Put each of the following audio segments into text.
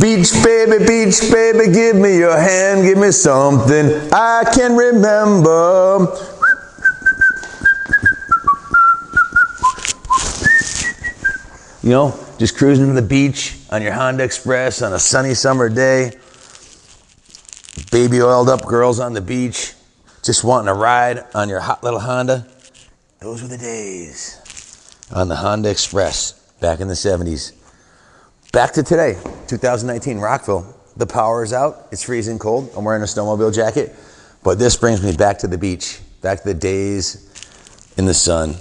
Beach baby, beach baby, give me your hand, give me something I can remember. You know, just cruising to the beach on your Honda Express on a sunny summer day. Baby oiled up girls on the beach, just wanting to ride on your hot little Honda. Those were the days on the Honda Express back in the 70s. Back to today, 2019, Rockville. The power is out. It's freezing cold. I'm wearing a snowmobile jacket. But this brings me back to the beach, back to the days in the sun.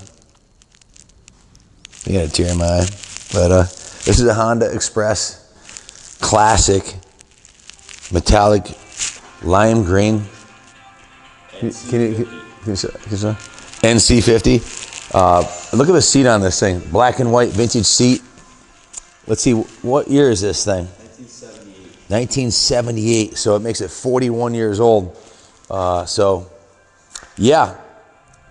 I got a tear in my eye. But uh, this is a Honda Express classic metallic lime green. Can you, can you, can you, can you NC50? Uh, look at the seat on this thing. Black and white vintage seat. Let's see, what year is this thing? 1978. 1978. So it makes it 41 years old. Uh, so, yeah,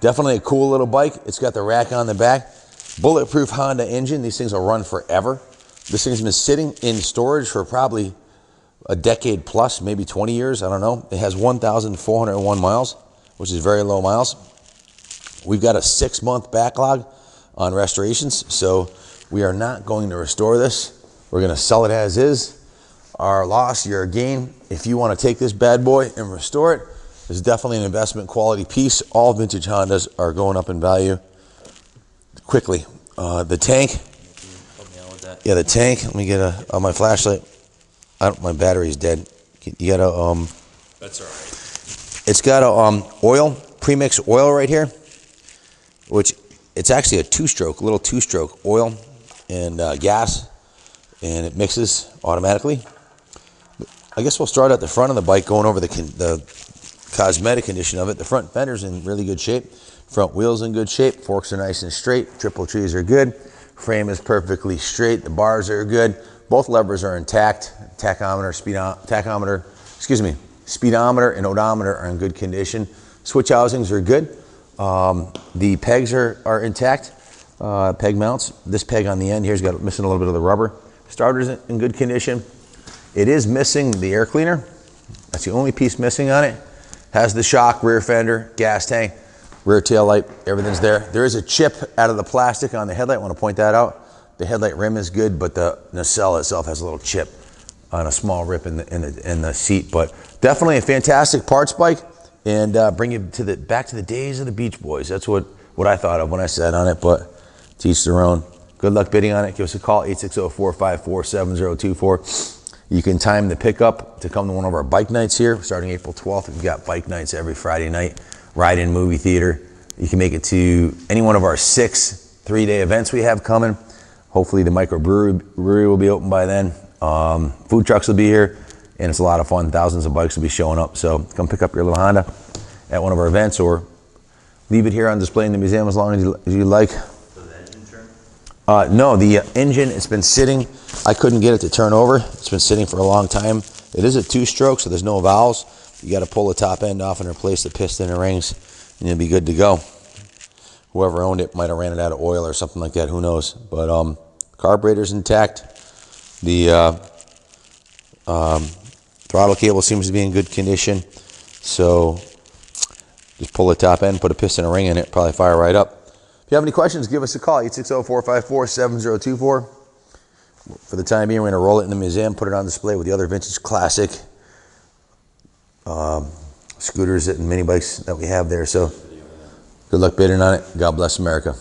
definitely a cool little bike. It's got the rack on the back. Bulletproof Honda engine. These things will run forever. This thing's been sitting in storage for probably a decade plus, maybe 20 years. I don't know. It has 1,401 miles, which is very low miles. We've got a six month backlog on restorations. So we are not going to restore this. We're going to sell it as is. Our loss, your gain. If you want to take this bad boy and restore it, it's definitely an investment quality piece. All vintage Hondas are going up in value quickly. Uh, the tank. Yeah, the tank. Let me get a on my flashlight. I don't, my battery's dead. You got a um. That's all right. It's got a um oil premix oil right here, which it's actually a two-stroke, a little two-stroke oil and uh, gas, and it mixes automatically. I guess we'll start at the front of the bike, going over the the cosmetic condition of it. The front fender's in really good shape. Front wheels in good shape. Forks are nice and straight. Triple trees are good. Frame is perfectly straight. The bars are good. Both levers are intact. Tachometer, speed tachometer, excuse me, speedometer and odometer are in good condition. Switch housings are good. Um, the pegs are, are intact, uh, peg mounts. This peg on the end here's got missing a little bit of the rubber. Starter's in good condition. It is missing the air cleaner. That's the only piece missing on it. Has the shock, rear fender, gas tank, rear tail light, everything's there. There is a chip out of the plastic on the headlight. I want to point that out. The headlight rim is good, but the nacelle itself has a little chip on a small rip in the, in the, in the seat. But definitely a fantastic parts bike and uh, bring you to the back to the days of the Beach Boys. That's what, what I thought of when I sat on it, but teach their own. Good luck bidding on it. Give us a call, 860-454-7024. You can time the pickup to come to one of our bike nights here starting April 12th. We've got bike nights every Friday night, ride-in movie theater. You can make it to any one of our six three-day events we have coming. Hopefully the microbrewery will be open by then. Um, food trucks will be here, and it's a lot of fun. Thousands of bikes will be showing up. So come pick up your little Honda at one of our events or leave it here on display in the museum as long as you, as you like. Uh, no, the uh, engine, it's been sitting. I couldn't get it to turn over. It's been sitting for a long time. It is a two-stroke, so there's no valves. You got to pull the top end off and replace the piston and rings, and you'll be good to go. Whoever owned it might have ran it out of oil or something like that. Who knows? But um, carburetor's intact. The uh, um, throttle cable seems to be in good condition. So just pull the top end, put a piston and ring in it, probably fire right up. You have any questions, give us a call, 860-454-7024. For the time being, we're going to roll it in the museum, put it on display with the other vintage classic um, scooters and mini bikes that we have there. So good luck bidding on it. God bless America.